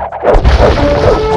Oh, my God.